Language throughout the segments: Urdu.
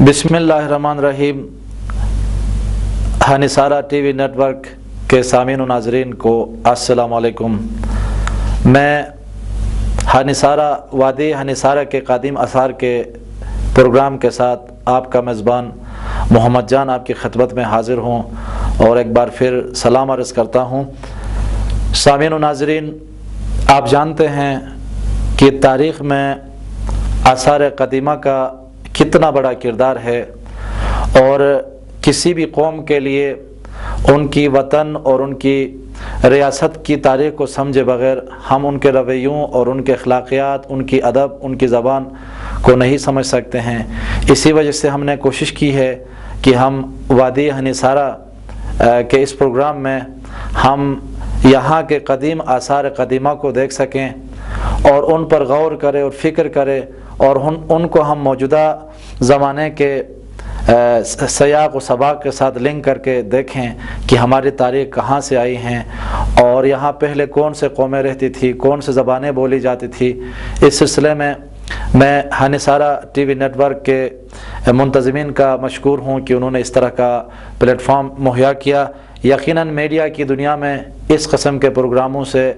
بسم اللہ الرحمن الرحیم ہنسارہ ٹی وی نیٹ ورک کے سامعین و ناظرین کو السلام علیکم میں ہنسارہ وادی ہنسارہ کے قادم اثار کے پروگرام کے ساتھ آپ کا میزبان محمد جان آپ کی خدمت میں حاضر ہوں اور ایک بار پھر سلام عرض کرتا ہوں سامعین و ناظرین آپ جانتے ہیں کہ تاریخ میں آثار قدیمہ کا کتنا بڑا کردار ہے اور کسی بھی قوم کے لیے ان کی وطن اور ان کی ریاست کی تاریخ کو سمجھے بغیر ہم ان کے رویوں اور ان کے اخلاقیات، ان کی ادب، ان کی زبان کو نہیں سمجھ سکتے ہیں۔ اسی وجہ سے ہم نے کوشش کی ہے کہ ہم وادی ہنسارہ کے اس پروگرام میں ہم یہاں کے قدیم آثار قدیمہ کو دیکھ سکیں اور ان پر غور کرے اور فکر کرے اور ان کو ہم موجودہ زمانے کے سیاق و سباق کے ساتھ لنک کر کے دیکھیں کہ ہماری تاریخ کہاں سے آئی ہیں اور یہاں پہلے کون سے قومیں رہتی تھی، کون سے زبانیں بولی جاتی تھی۔ اس سلسلے میں میں ہنسارہ ٹی وی نیٹ ورک کے منتظمین کا مشکور ہوں کہ انہوں نے اس طرح کا پلیٹ فارم مہیا کیا۔ یقیناً میڈیا کی دنیا میں اس قسم کے پروگراموں سے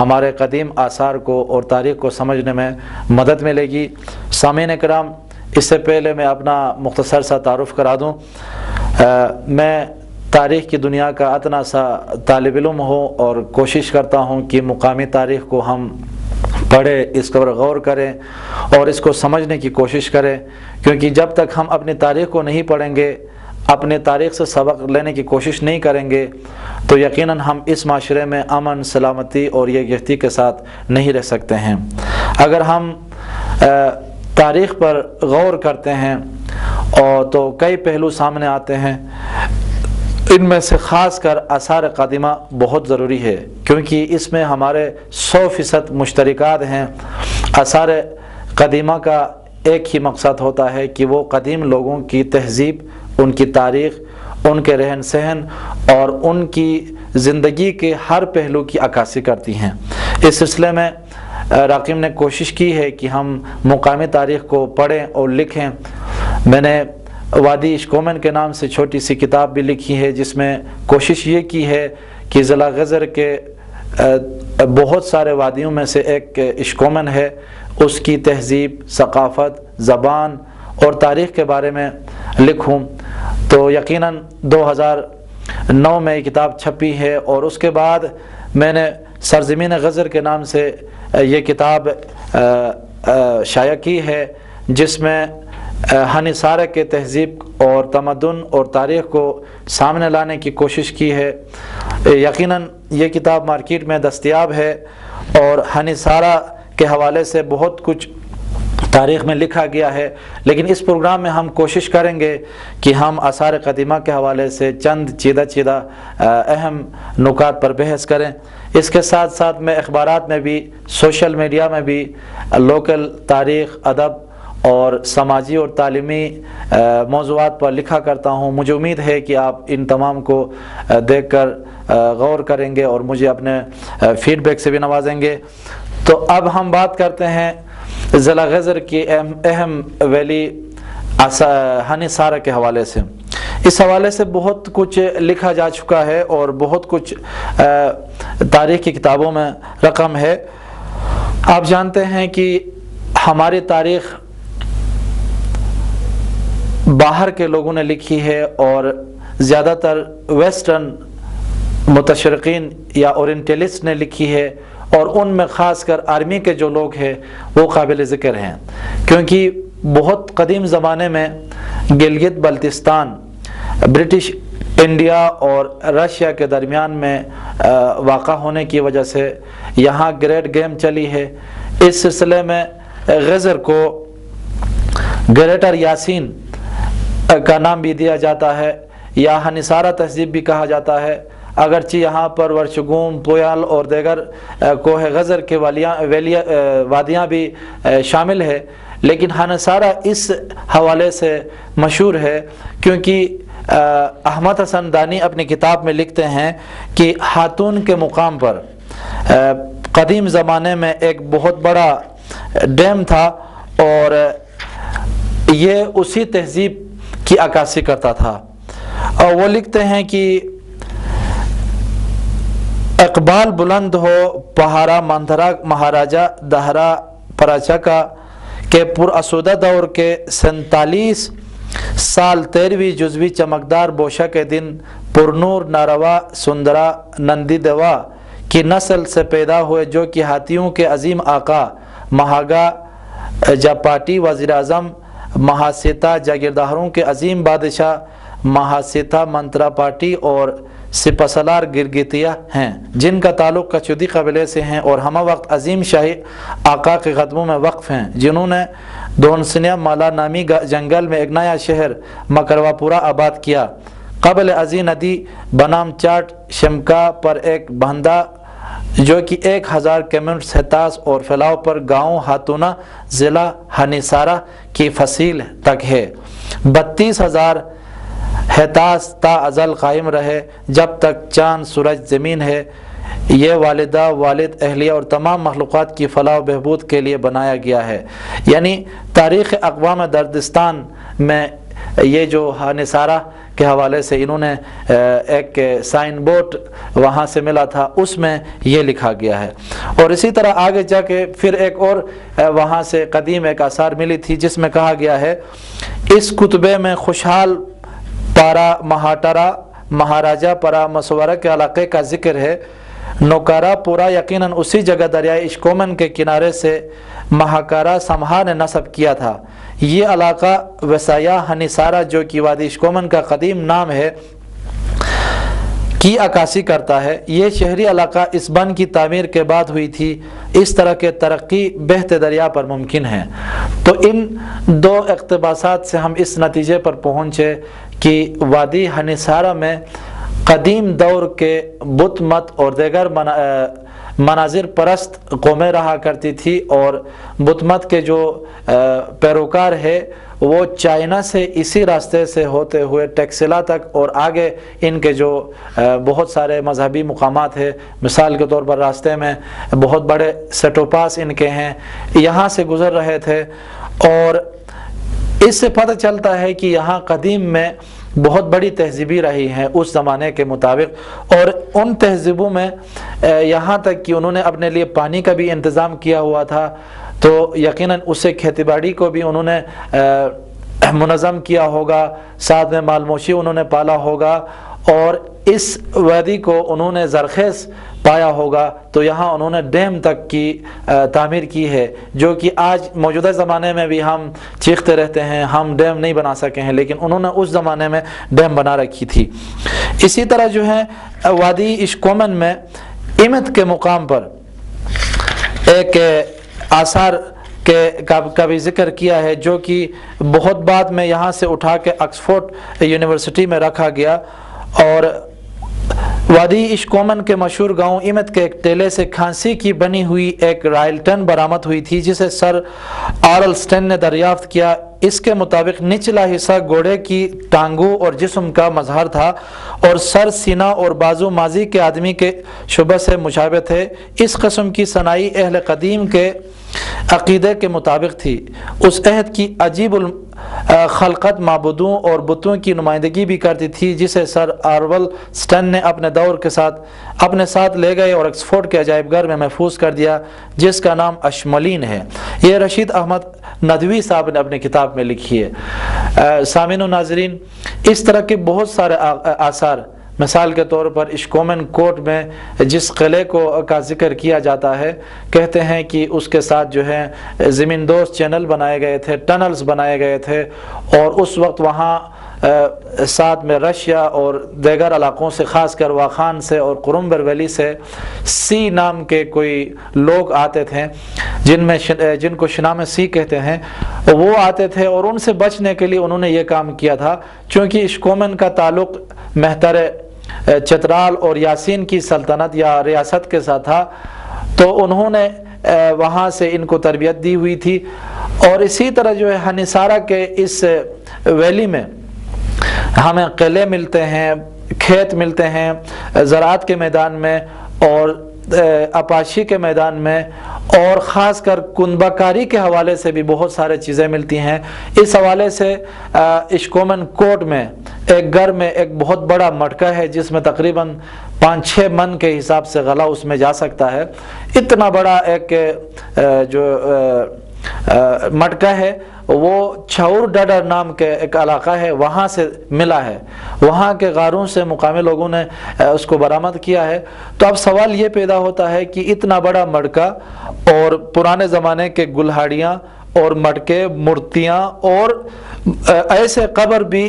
ہمارے قدیم آثار کو اور تاریخ کو سمجھنے میں مدد ملے گی۔ سامعین کرام اس سے پہلے میں اپنا مختصر سا تعارف کرا دوں۔ میں تاریخ کی دنیا کا اتنا سا طالب علم ہوں اور کوشش کرتا ہوں کہ مقامی تاریخ کو ہم پڑھیں، اس پر غور کریں اور اس کو سمجھنے کی کوشش کریں۔ کیونکہ جب تک ہم اپنی تاریخ کو نہیں پڑھیں گے، اپنے تاریخ سے سبق لینے کی کوشش نہیں کریں گے، تو یقیناً ہم اس معاشرے میں امن، سلامتی اور یکجہتی کے ساتھ نہیں رہ سکتے ہیں۔ اگر ہم تاریخ پر غور کرتے ہیں اور تو کئی پہلو سامنے آتے ہیں۔ ان میں سے خاص کر آثار قادمہ بہت ضروری ہے، کیونکہ اس میں ہمارے سو فیصد مشترکات ہیں۔ آثار قدیمہ کا ایک ہی مقصد ہوتا ہے کہ وہ قدیم لوگوں کی تہذیب، ان کی تاریخ، ان کے رہن سہن اور ان کی زندگی کے ہر پہلو کی عکاسی کرتی ہیں۔ اس سلسلے میں راقیم نے کوشش کی ہے کہ ہم مقامی تاریخ کو پڑھیں اور لکھیں۔ میں نے وادی اشکومن کے نام سے چھوٹی سی کتاب بھی لکھی ہے، جس میں کوشش یہ کی ہے کہ ضلع غزر کے بہت سارے وادیوں میں سے ایک اشکومن ہے۔ اس کی تہذیب، ثقافت، زبان اور تاریخ کے بارے میں لکھوں۔ تو یقیناً دو ہزار نو میں یہ کتاب چھپی ہے اور اس کے بعد میں نے سرزمین غزر کے نام سے یہ کتاب شائع کی ہے، جس میں ہنسارہ کے تہذیب اور تمدن اور تاریخ کو سامنے لانے کی کوشش کی ہے۔ یقیناً یہ کتاب مارکیٹ میں دستیاب ہے اور ہنسارہ کے حوالے سے بہت کچھ تاریخ میں لکھا گیا ہے۔ لیکن اس پروگرام میں ہم کوشش کریں گے کہ ہم آثار قدیمہ کے حوالے سے چند چیدہ چیدہ اہم نکات پر بحث کریں۔ اس کے ساتھ ساتھ میں اخبارات میں بھی، سوشل میڈیا میں بھی، لوکل تاریخ، ادب اور سماجی اور تعلیمی موضوعات پر لکھا کرتا ہوں۔ مجھے امید ہے کہ آپ ان تمام کو دیکھ کر غور کریں گے اور مجھے اپنے فیڈ بیک سے بھی نوازیں گے۔ تو اب ہم بات کرتے ہیں ضلع غزر کی اہم اہم ویلی ہنی سارہ کے حوالے سے۔ اس حوالے سے بہت کچھ لکھا جا چکا ہے اور بہت کچھ تاریخ کی کتابوں میں رقم ہے۔ آپ جانتے ہیں کہ ہماری تاریخ باہر کے لوگوں نے لکھی ہے اور زیادہ تر ویسٹرن متشرقین یا اورینٹلسٹ نے لکھی ہے اور ان میں خاص کر آرمی کے جو لوگ ہیں وہ قابل ذکر ہیں۔ کیونکہ بہت قدیم زمانے میں گلگت بلتستان، برٹش انڈیا اور رشیا کے درمیان میں واقع ہونے کی وجہ سے یہاں گریٹ گیم چلی ہے۔ اس سلسلے میں غزر کو گریٹر یاسین کا نام بھی دیا جاتا ہے۔ یا ہنسارہ تہذیب بھی کہا جاتا ہے۔ اگرچہ یہاں پر ورشگوم پویال اور دیگر کوہ غزر کے والیاں ویلیا وادیاں بھی شامل ہے۔ لیکن ہنسارہ اس حوالے سے مشہور ہے کیونکہ احمد حسن دانی اپنی کتاب میں لکھتے ہیں کہ خاتون کے مقام پر قدیم زمانے میں ایک بہت بڑا ڈیم تھا اور یہ اسی تہذیب کی عکاسی کرتا تھا۔ اور وہ لکھتے ہیں کہ اقبال بلند ہو پہارا مندرا مہاراجا دہرا پراچا کا، کہ پر اسودہ دور کے سینتالیس سال تیروی جزوی چمکدار بوشہ کے دن پرنور ناروا سندرا نندی دوا کی نسل سے پیدا ہوئے جو کہ ہاتھیوں کے عظیم آقا مہاگا جاپاٹی وزیر اعظم مہاسیتا جاگیرداروں کے عظیم بادشاہ مہاسیتا منترا پارٹی اور سپسلار گرگتیا ہیں، جن کا تعلق کچودی قبلے سے ہیں اور ہمہ وقت عظیم شاہی آقا کے قدموں میں وقف ہیں، جنہوں نے دونسنیا مالا نامی جنگل میں ایک نیا شہر مکروا پورا آباد کیا۔ قبل ازی ندی بنام چاٹ شمکا پر ایک بندہ جو کہ ایک ہزار کمیونٹ سہتاس اور فیلاؤ پر گاؤں ہاتونا ضلع ہنیسارا کی فصیل تک ہے۔ بتیس ہزار حتاس تا ازل قائم رہے جب تک چاند سورج زمین ہے۔ یہ والدہ، والد، اہلیہ اور تمام مخلوقات کی فلاح و بہبود کے لیے بنایا گیا ہے۔ یعنی تاریخ اقوام دردستان میں یہ جو نثارہ کے حوالے سے انہوں نے ایک سائن بورڈ وہاں سے ملا تھا، اس میں یہ لکھا گیا ہے۔ اور اسی طرح آگے جا کے پھر ایک اور وہاں سے قدیم ایک آثار ملی تھی، جس میں کہا گیا ہے، اس کتبے میں خوشحال پارا مہاٹرا مہاراجا پرا مسورہ کے علاقے کا ذکر ہے۔ نوکارا پورا یقیناً اسی جگہ دریائے اشکومن کے کنارے سے مہاکارا سمہا نے نصب کیا تھا۔ یہ علاقہ وسایہ ہنیسارا جو کہ وادی اشکومن کا قدیم نام ہے، کی عکاسی کرتا ہے۔ یہ شہری علاقہ اس بن کی تعمیر کے بعد ہوئی تھی۔ اس طرح کے ترقی بہت دریا پر ممکن ہے۔ تو ان دو اقتباسات سے ہم اس نتیجے پر پہنچے کہ وادی ہنسارہ میں قدیم دور کے بت مت اور دیگر مناظر پرست قومیں رہا کرتی تھی اور بت مت کے جو پیروکار ہے، وہ چائنا سے اسی راستے سے ہوتے ہوئے ٹیکسلا تک اور آگے ان کے جو بہت سارے مذہبی مقامات ہیں، مثال کے طور پر راستے میں بہت بڑے سیٹوپاس ان کے ہیں، یہاں سے گزر رہے تھے اور اس سے پتہ چلتا ہے کہ یہاں قدیم میں بہت بڑی تہذیبی رہی ہیں اس زمانے کے مطابق اور ان تہذیبوں میں یہاں تک کہ انہوں نے اپنے لیے پانی کا بھی انتظام کیا ہوا تھا، تو یقیناً اس سے کھیتی باڑی کو بھی انہوں نے منظم کیا ہوگا، ساتھ میں مالموشی انہوں نے پالا ہوگا اور اس وادی کو انہوں نے زرخیز پایا ہوگا۔ تو یہاں انہوں نے ڈیم تک کی تعمیر کی ہے، جو کہ آج موجودہ زمانے میں بھی ہم چیختے رہتے ہیں، ہم ڈیم نہیں بنا سکے ہیں، لیکن انہوں نے اس زمانے میں ڈیم بنا رکھی تھی۔ اسی طرح جو ہے، وادی اشکومن میں امت کے مقام پر ایک آثار کے کا بھی ذکر کیا ہے، جو کہ بہت بعد میں یہاں سے اٹھا کے آکسفورڈ یونیورسٹی میں رکھا گیا اور وادی اشکومن کے مشہور گاؤں امت کے ایک ٹیلے سے کھانسی کی بنی ہوئی ایک رائلٹن برامت ہوئی تھی، جسے سر آرل سٹین نے دریافت کیا۔ اس کے مطابق نچلا حصہ گھوڑے کی ٹانگوں اور جسم کا مظہر تھا اور سر سینہ اور بازو ماضی کے آدمی کے شبہ سے مشابہ تھے۔ اس قسم کی صنائی اہل قدیم کے عقیدے کے مطابق تھی۔ اس عہد کی عجیب خلقت معبودوں اور بتوں کی نمائندگی بھی کرتی تھی، جسے سر آرول سٹن نے اپنے دور کے ساتھ اپنے ساتھ لے گئے اور ایکسفورڈ کے عجائب گھر میں محفوظ کر دیا، جس کا نام اشملین ہے۔ یہ رشید احمد ندوی صاحب نے اپنی کتاب میں لکھی ہے۔ سامعین و ناظرین، اس طرح کے بہت سارے آثار مثال کے طور پر اشکومن کوٹ میں جس قلعے کو کا ذکر کیا جاتا ہے، کہتے ہیں کہ اس کے ساتھ جو ہے زمین دوست چینل بنائے گئے تھے ٹنلز بنائے گئے تھے اور اس وقت وہاں ساتھ میں رشیا اور دیگر علاقوں سے، خاص کر واخان سے اور قرمبر ویلی سے سی نام کے کوئی لوگ آتے تھے، جن میں جن کو شنام سی کہتے ہیں، وہ آتے تھے اور ان سے بچنے کے لیے انہوں نے یہ کام کیا تھا۔ چونکہ اشکومن کا تعلق مہتر چترال اور یاسین کی سلطنت یا ریاست کے ساتھ تھا، تو انہوں نے وہاں سے ان کو تربیت دی ہوئی تھی۔ اور اسی طرح جو ہے ہنسارہ کے اس ویلی میں ہمیں قلعے ملتے ہیں، کھیت ملتے ہیں، زراعت کے میدان میں اور اپاشی کے میدان میں اور خاص کر کنبہ کاری کے حوالے سے بھی بہت سارے چیزیں ملتی ہیں۔ اس حوالے سے اشکومن کوٹ میں ایک گھر میں ایک بہت بڑا مٹکا ہے، جس میں تقریباً پانچ چھ من کے حساب سے غلہ اس میں جا سکتا ہے۔ اتنا بڑا ایک جو مٹکا ہے۔ وہ چھور ڈڈر نام کے ایک علاقہ ہے، وہاں سے ملا ہے۔ وہاں کے غاروں سے مقامی لوگوں نے اس کو برآمد کیا ہے۔ تو اب سوال یہ پیدا ہوتا ہے کہ اتنا بڑا مڑکا اور پرانے زمانے کے گلہاڑیاں اور مٹکے، مورتیاں اور ایسے قبر بھی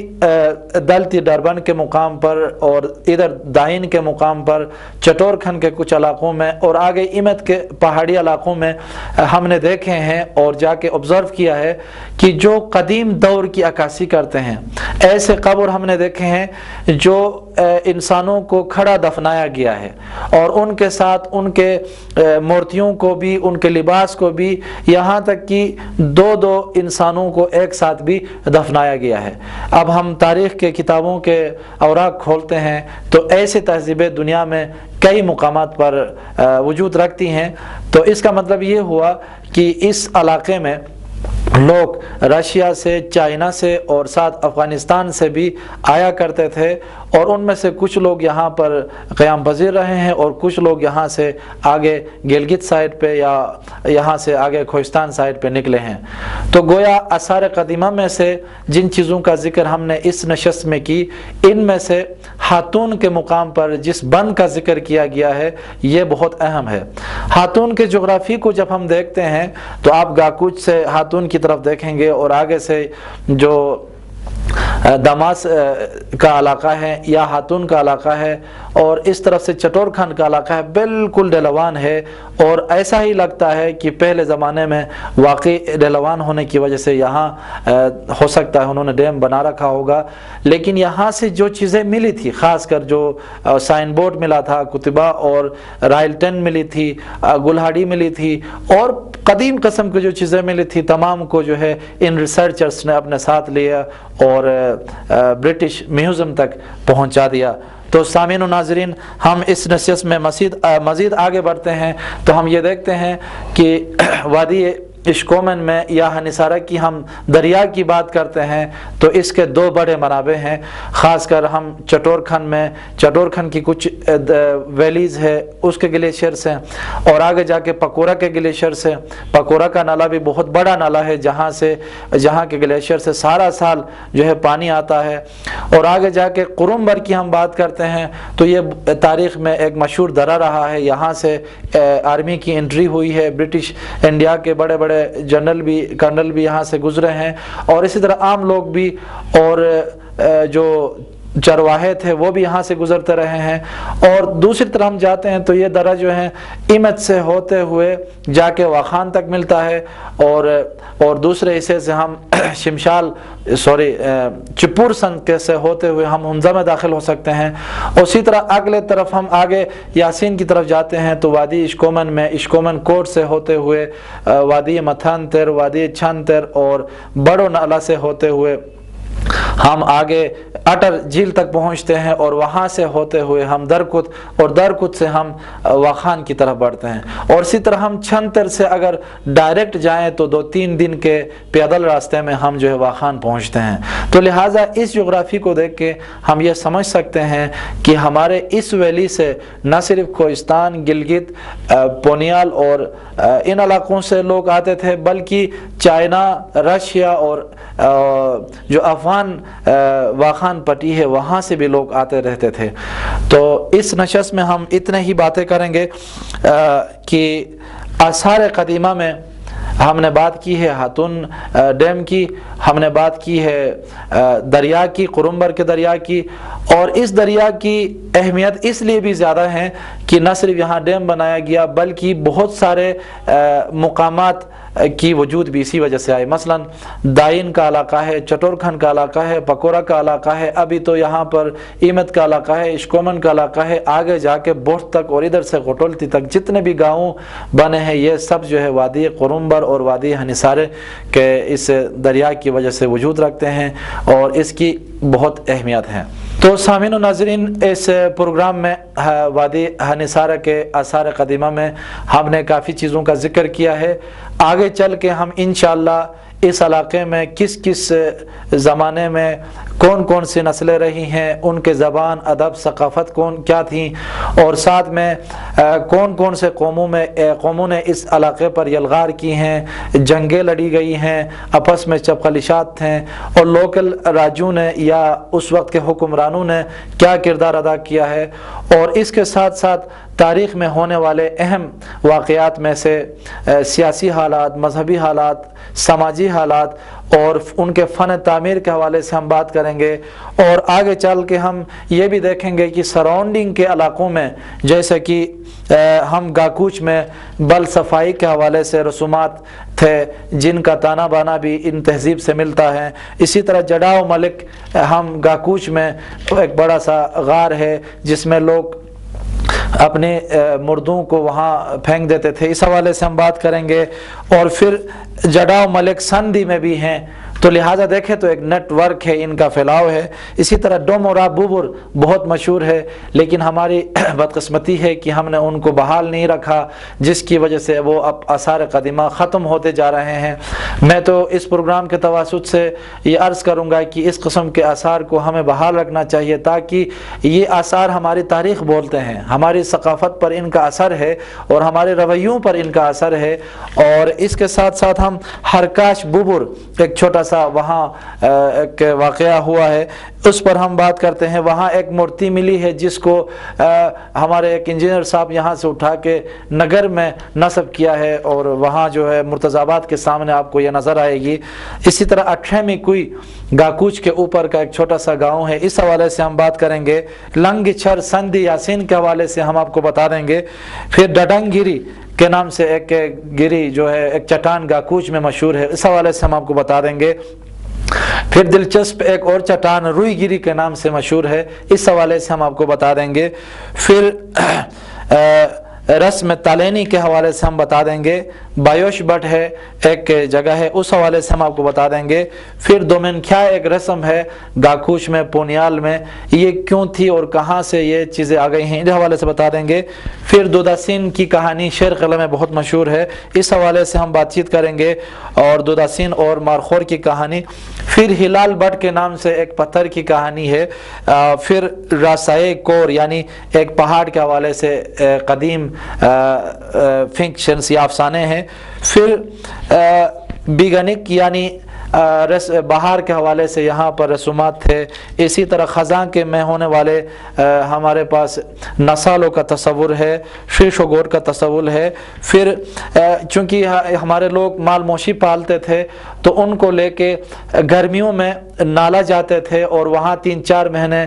دلتی ڈربن کے مقام پر اور ادھر دائن کے مقام پر چٹور کھن کے کچھ علاقوں میں اور آگے امت کے پہاڑی علاقوں میں ہم نے دیکھے ہیں اور جا کے آبزرو کیا ہے کہ جو قدیم دور کی عکاسی کرتے ہیں، ایسے قبر ہم نے دیکھے ہیں جو انسانوں کو کھڑا دفنایا گیا ہے اور ان کے ساتھ ان کے مورتیوں کو بھی، ان کے لباس کو بھی یہاں تک کہ دو دو انسانوں کو ایک ساتھ بھی دفنایا گیا ہے۔ اب ہم تاریخ کے کتابوں کے اوراق کھولتے ہیں تو ایسے تہذیبیں دنیا میں کئی مقامات پر وجود رکھتی ہیں۔ تو اس کا مطلب یہ ہوا کہ اس علاقے میں لوگ رشیا سے، چائنا سے اور ساتھ افغانستان سے بھی آیا کرتے تھے اور ان میں سے کچھ لوگ یہاں پر قیام پذیر رہے ہیں اور کچھ لوگ یہاں سے آگے گلگت سائٹ پہ یا یہاں سے آگے کھوستان سائٹ پہ نکلے ہیں۔ تو گویا اثار قدیمہ میں سے جن چیزوں کا ذکر ہم نے اس نشست میں کی، ان میں سے ہاتون کے مقام پر جس بند کا ذکر کیا گیا ہے، یہ بہت اہم ہے۔ ہاتون کے جغرافی کو جب ہم دیکھتے ہیں، تو آپ گاکوچ سے ہاتون کی طرف دیکھیں گے اور آگے سے جو دماس کا علاقہ ہے یا ہاتون کا علاقہ ہے اور اس طرف سے چٹور خان کا علاقہ ہے، بالکل ڈیلوان ہے اور ایسا ہی لگتا ہے کہ پہلے زمانے میں واقعی ڈیلوان ہونے کی وجہ سے یہاں ہو سکتا ہے انہوں نے ڈیم بنا رکھا ہوگا۔ لیکن یہاں سے جو چیزیں ملی تھی، خاص کر جو سائن بورڈ ملا تھا، کتبہ اور رائل ٹین ملی تھی گلہاڑی ملی تھی اور قدیم قسم کی جو چیزیں ملی تھی، تمام کو جو ہے ان ریسرچرز نے اپنے ساتھ لیا اور برٹش میوزیم تک پہنچا دیا۔ تو سامعین و ناظرین، ہم اس نصیحت میں مزید مزید آگے بڑھتے ہیں۔ تو ہم یہ دیکھتے ہیں کہ وادی اشکومن میں یا ہنسارہ کی ہم دریا کی بات کرتے ہیں، تو اس کے دو بڑے منابع ہیں۔ خاص کر ہم چٹور کھن میں چٹور کھن کی کچھ ویلیز ہے، اس کے گلیشیئر سے اور آگے جا کے پکورا کے گلیشیئر سے پکورا کا نالا بھی بہت بڑا نالا ہے، جہاں سے، جہاں کے گلیشیئر سے سارا سال جو ہے پانی آتا ہے۔ اور آگے جا کے قرمبر کی ہم بات کرتے ہیں، تو یہ تاریخ میں ایک مشہور درہ رہا ہے۔ یہاں سے آرمی کی انٹری ہوئی ہے، برٹش انڈیا کے بڑے بڑے جنرل بھی، کرنل بھی یہاں سے گزرے ہیں اور اسی طرح عام لوگ بھی اور جو چرواہے تھے، وہ بھی یہاں سے گزرتے رہے ہیں۔ اور دوسری طرح ہم جاتے ہیں تو یہ درہ جو ہیں امت سے ہوتے ہوئے جا کے واخان تک ملتا ہے۔ اور اور دوسرے حصے سے ہم شمشال، سوری چپور سن کے سے ہوتے ہوئے ہم حمزہ میں داخل ہو سکتے ہیں۔ اسی طرح اگلے طرف ہم آگے یاسین کی طرف جاتے ہیں تو وادی اشکومن میں اشکومن کوٹ سے ہوتے ہوئے وادی متھان تر وادی چھن تر اور بڑو نالا سے ہوتے ہوئے ہم آگے اٹر جھیل تک پہنچتے ہیں اور وہاں سے ہوتے ہوئے ہم درکت اور درکت سے ہم واخان کی طرف بڑھتے ہیں۔ اور اسی طرح ہم چھنتر سے اگر ڈائریکٹ جائیں تو دو تین دن کے پیدل راستے میں ہم جو ہے واخان پہنچتے ہیں۔ تو لہٰذا اس جغرافی کو دیکھ کے ہم یہ سمجھ سکتے ہیں کہ ہمارے اس ویلی سے نہ صرف کوہستان، گلگت پونیال اور ان علاقوں سے لوگ آتے تھے، بلکہ چائنا، رشیا اور جو افغان واخان پٹی ہے، وہاں سے بھی لوگ آتے رہتے تھے۔ تو اس نشست میں ہم اتنے ہی باتیں کریں گے کہ آثار قدیمہ میں ہم نے بات کی ہے، ہاتون ڈیم کی ہم نے بات کی ہے دریا کی، قرمبر کے دریا کی۔ اور اس دریا کی اہمیت اس لیے بھی زیادہ ہیں کہ نہ صرف یہاں ڈیم بنایا گیا، بلکہ بہت سارے مقامات کی وجود بھی اسی وجہ سے آئے مثلا دائن کا علاقہ ہے چٹور کھن کا علاقہ ہے پکورا کا علاقہ ہے، ابھی تو یہاں پر ایمت کا علاقہ ہے، اشکومن کا علاقہ ہے، آگے جا کے بوٹ تک اور ادھر سے غٹولتی تک جتنے بھی گاؤں بنے ہیں، یہ سب جو ہے وادی قرمبر اور وادی ہنسارے کے اس دریا کی وجہ سے وجود رکھتے ہیں اور اس کی بہت اہمیت ہے۔ تو سامعین و ناظرین، اس پروگرام میں وادی نثارہ کے آثار قدیمہ میں ہم نے کافی چیزوں کا ذکر کیا ہے۔ آگے چل کے ہم انشاءاللہ اس علاقے میں کس کس زمانے میں کون کون سی نسلیں رہی ہیں، ان کے زبان، ادب، ثقافت کون کیا تھیں اور ساتھ میں کون کون سے قوموں میں قوموں نے اس علاقے پر یلغار کی ہیں، جنگیں لڑی گئی ہیں آپس میں چپخلشات تھے اور لوکل راجوں نے یا اس وقت کے حکمرانوں نے کیا کردار ادا کیا ہے، اور اس کے ساتھ ساتھ تاریخ میں ہونے والے اہم واقعات میں سے سیاسی حالات، مذہبی حالات، سماجی حالات اور ان کے فن تعمیر کے حوالے سے ہم بات کریں گے اور آگے چل کے ہم یہ بھی دیکھیں گے کہ سراؤنڈنگ کے علاقوں میں جیسے کہ ہم گاکوچ میں بل صفائی کے حوالے سے رسومات تھے جن کا تانا بانا بھی ان تہذیب سے ملتا ہے۔ اسی طرح جڈاؤ ملک، ہم گاکوچ میں ایک بڑا سا غار ہے جس میں لوگ اپنے مردوں کو وہاں پھینک دیتے تھے۔ اس حوالے سے ہم بات کریں گے۔ اور پھر جڈاؤ ملک سندھی میں بھی ہیں۔ تو لہٰذا دیکھیں تو ایک نیٹ ورک ہے، ان کا پھیلاؤ ہے۔ اسی طرح ڈوم اور بوبر بہت مشہور ہے، لیکن ہماری بدقسمتی ہے کہ ہم نے ان کو بحال نہیں رکھا، جس کی وجہ سے وہ اب آثار قدیمہ ختم ہوتے جا رہے ہیں۔ میں تو اس پروگرام کے تواسط سے یہ عرض کروں گا کہ اس قسم کے آثار کو ہمیں بحال رکھنا چاہیے تاکہ یہ آثار ہماری تاریخ بولتے ہیں۔ ہماری ثقافت پر ان کا اثر ہے اور ہمارے رویوں پر ان کا اثر ہے۔ اور اس کے ساتھ ساتھ ہم ہرکاش ببر ایک چھوٹا سا وہاں ایک واقعہ ہوا ہے۔ اس پر ہم بات کرتے ہیں۔ وہاں ایک مورتی ملی ہے جس کو ہمارے ایک انجینئر صاحب یہاں سے اٹھا کے نگر میں نصب کیا ہے اور وہاں جو ہے مرتضابات کے سامنے آپ کو یہ نظر آئے گی۔ اسی طرح اٹھے میں کوئی گاکوچ کے اوپر کا ایک چھوٹا سا گاؤں ہے۔ اس حوالے سے ہم بات کریں گے۔ لنگ چھر سندھی یاسین کے حوالے سے ہم آپ کو بتا دیں گے۔ پھر ڈڈنگ گیری کے نام سے ایک گری جو ہے، ایک چٹان گاکوچ میں مشہور ہے، اس حوالے سے ہم آپ کو بتا دیں گے۔ پھر دلچسپ ایک اور چٹان روئی گیری کے نام سے مشہور ہے، اس حوالے سے ہم آپ کو بتا دیں گے۔ پھر رسم تالینی کے حوالے سے ہم بتا دیں گے۔ بایوش بٹ ہے، ایک جگہ ہے، اس حوالے سے ہم آپ کو بتا دیں گے۔ پھر دومنکھیا ایک رسم ہے؟ گاکوش میں، پونیال میں۔ یہ کیوں تھی اور کہاں سے یہ چیزیں آ گئی ہیں؟ اس حوالے سے بتا دیں گے۔ پھر دوداسین کی کہانی شیر قلعہ میں بہت مشہور ہے۔ اس حوالے سے ہم بات چیت کریں گے اور دوداسین اور مارخور کی کہانی۔ پھر ہلال بٹ کے نام سے ایک پتھر کی کہانی ہے۔ پھر راسائے کور یعنی ایک پہاڑ کے حوالے سے قدیم فنکشنس یا افسانے ہیں۔ پھر بیگنک یعنی رس، بہار کے حوالے سے یہاں پر رسومات تھے۔ اسی طرح خزاں کے میں ہونے والے ہمارے پاس نسالوں کا تصور ہے، شیش و گور کا تصور ہے۔ پھر چونکہ ہمارے لوگ مال موشی پالتے تھے، تو ان کو لے کے گرمیوں میں نالا جاتے تھے اور وہاں تین چار مہینے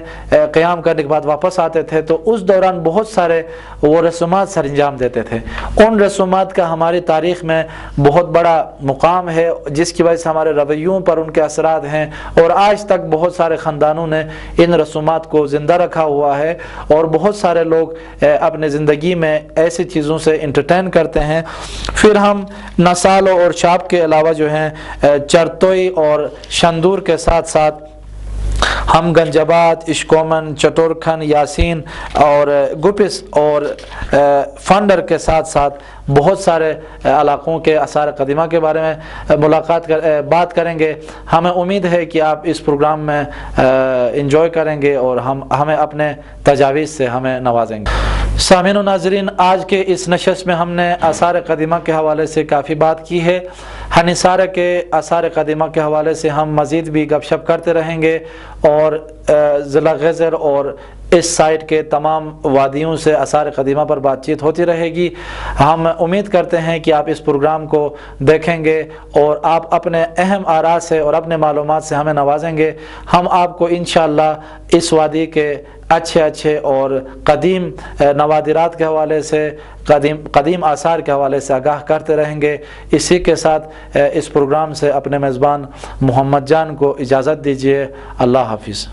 قیام کرنے کے بعد واپس آتے تھے۔ تو اس دوران بہت سارے وہ رسومات سر انجام دیتے تھے۔ ان رسومات کا ہماری تاریخ میں بہت بڑا مقام ہے، جس کی وجہ سے ہمارے رویوں پر ان کے اثرات ہیں اور آج تک بہت سارے خاندانوں نے ان رسومات کو زندہ رکھا ہوا ہے اور بہت سارے لوگ اپنے زندگی میں ایسی چیزوں سے انٹرٹین کرتے ہیں۔ پھر ہم نسالوں اور شاپ کے علاوہ جو ہیں چرتوئی اور شندور کے ساتھ ساتھ ہم گنجبات اشکومن، چٹورکھن، یاسین اور گپس اور فنڈر کے ساتھ ساتھ بہت سارے علاقوں کے اثار قدیمہ کے بارے میں ملاقات کر بات کریں گے۔ ہمیں امید ہے کہ آپ اس پروگرام میں انجوائے کریں گے اور ہم، ہمیں اپنے تجاویز سے ہمیں نوازیں گے۔ سامعین و ناظرین، آج کے اس نشست میں ہم نے آثار قدیمہ کے حوالے سے کافی بات کی ہے۔ ہنثار کے آثار قدیمہ کے حوالے سے ہم مزید بھی گپ شپ کرتے رہیں گے اور ضلع غزر اور اس سائٹ کے تمام وادیوں سے اثار قدیمہ پر بات چیت ہوتی رہے گی۔ ہم امید کرتے ہیں کہ آپ اس پروگرام کو دیکھیں گے اور آپ اپنے اہم آراء سے اور اپنے معلومات سے ہمیں نوازیں گے۔ ہم آپ کو انشاءاللہ اس وادی کے اچھے اچھے اور قدیم نوادرات کے حوالے سے، قدیم قدیم آثار کے حوالے سے آگاہ کرتے رہیں گے۔ اسی کے ساتھ اس پروگرام سے اپنے میزبان محمد جان کو اجازت دیجیے اللہ حافظ۔